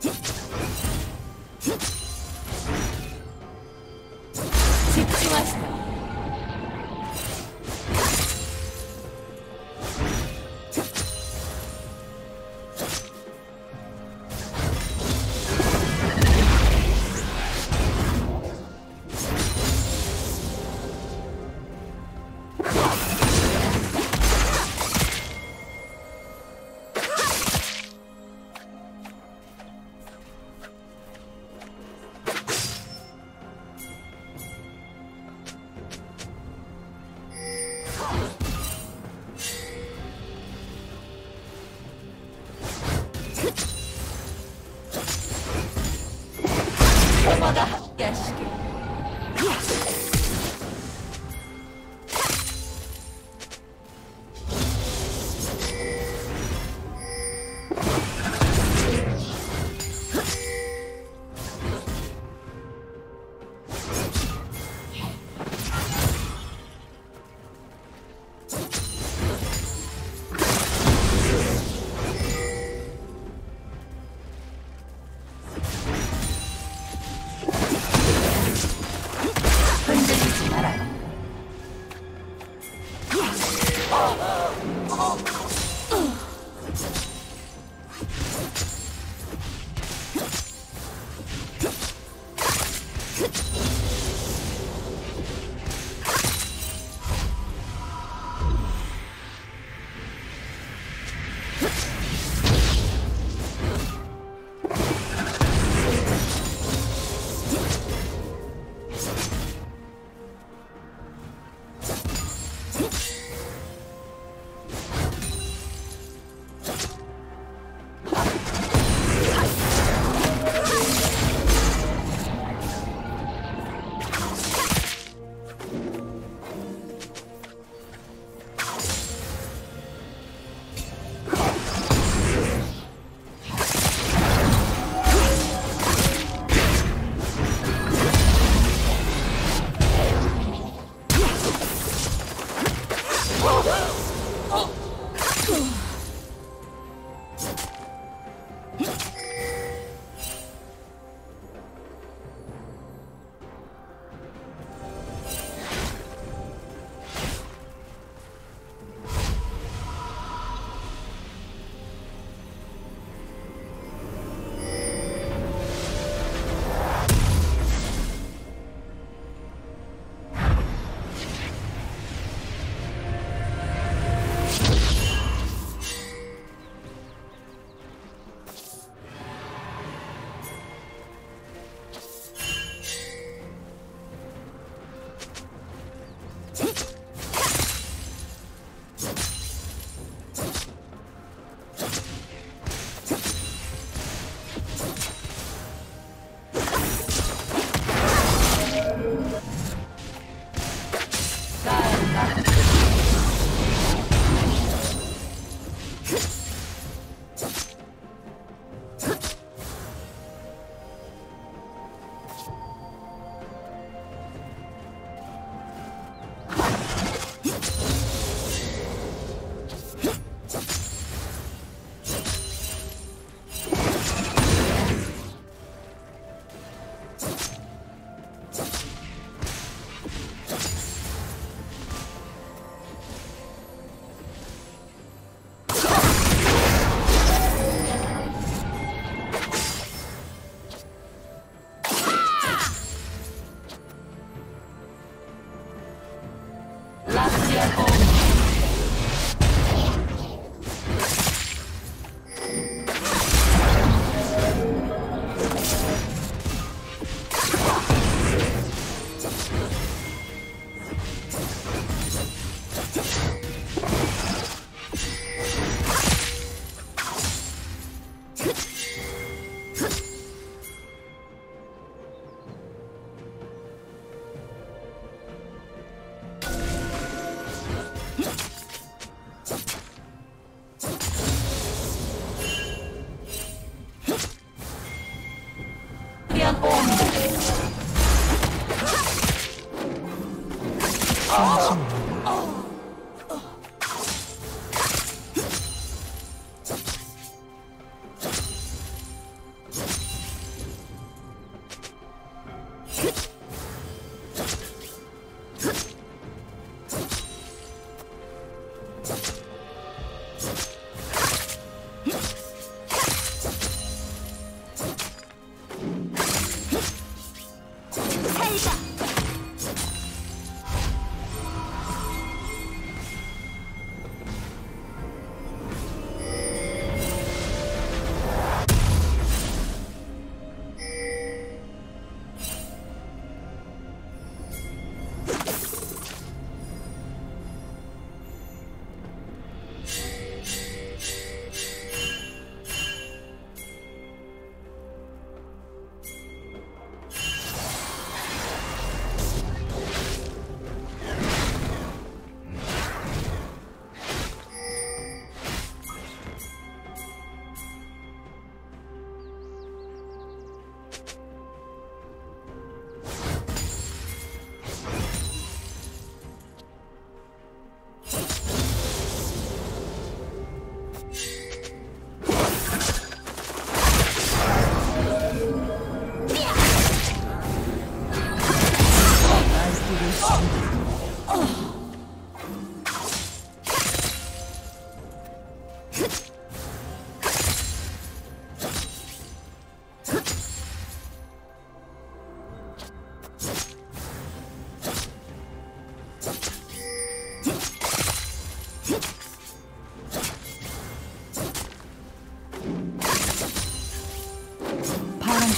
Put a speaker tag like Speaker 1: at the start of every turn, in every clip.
Speaker 1: Huh?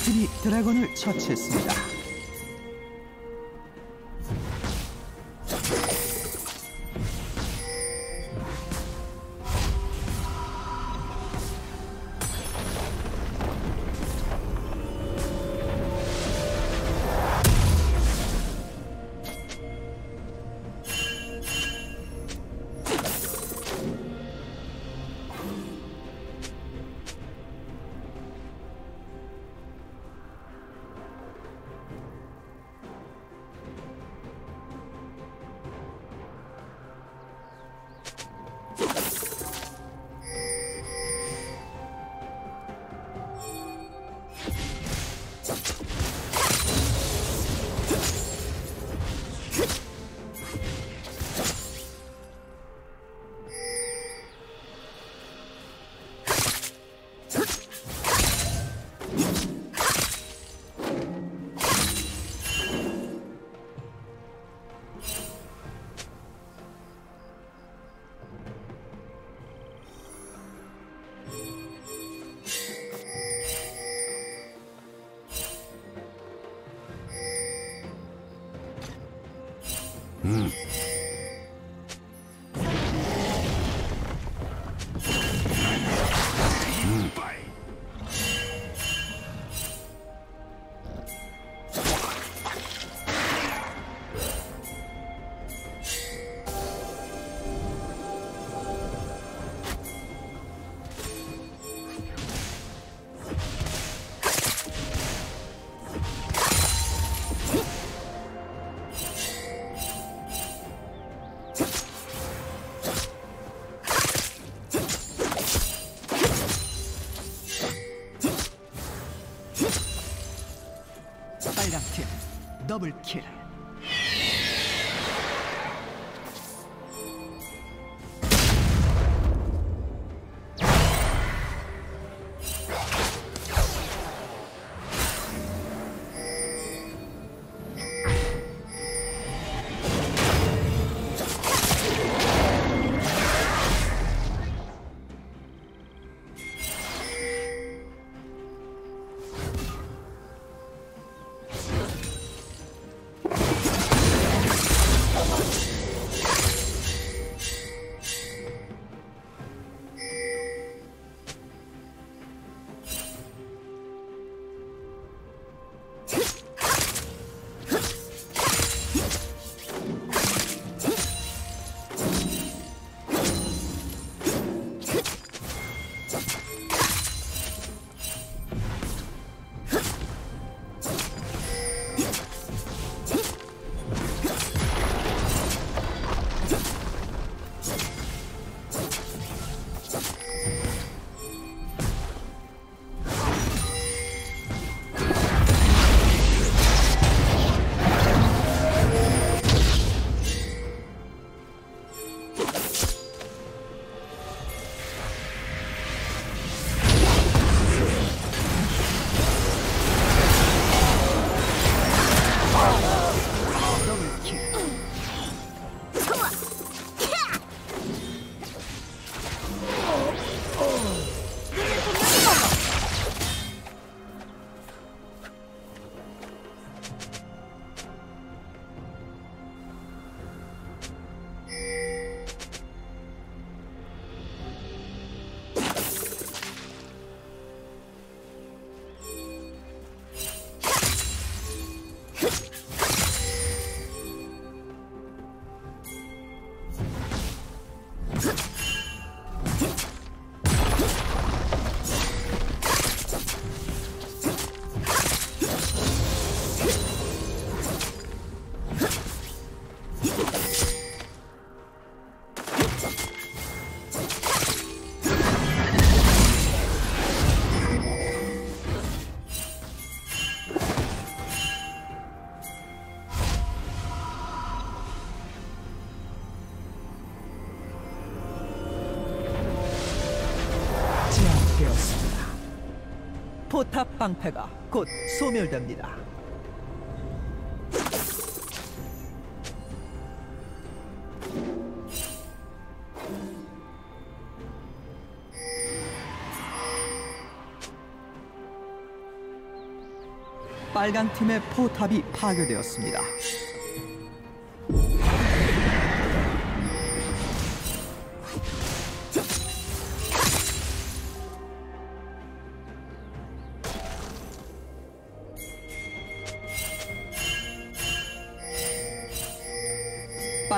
Speaker 1: 적진이 드래곤을 처치했습니다. 포탑 방패가 곧 소멸됩니다. 빨강 팀의 포탑이 파괴되었습니다.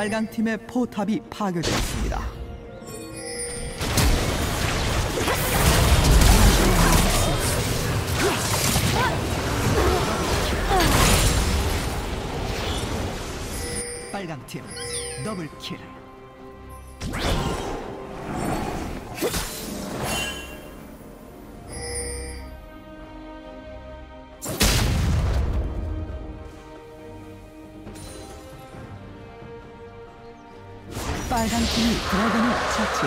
Speaker 1: 빨강 팀의 포탑이 파괴되었습니다. 빨강 팀 더블 킬. 팀이 드래곤을 처치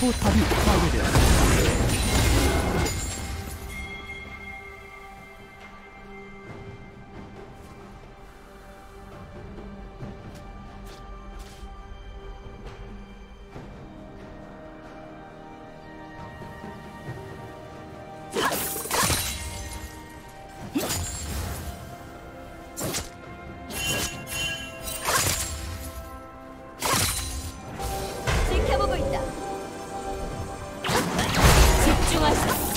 Speaker 1: 포탑이 파괴되었습니다.
Speaker 2: しました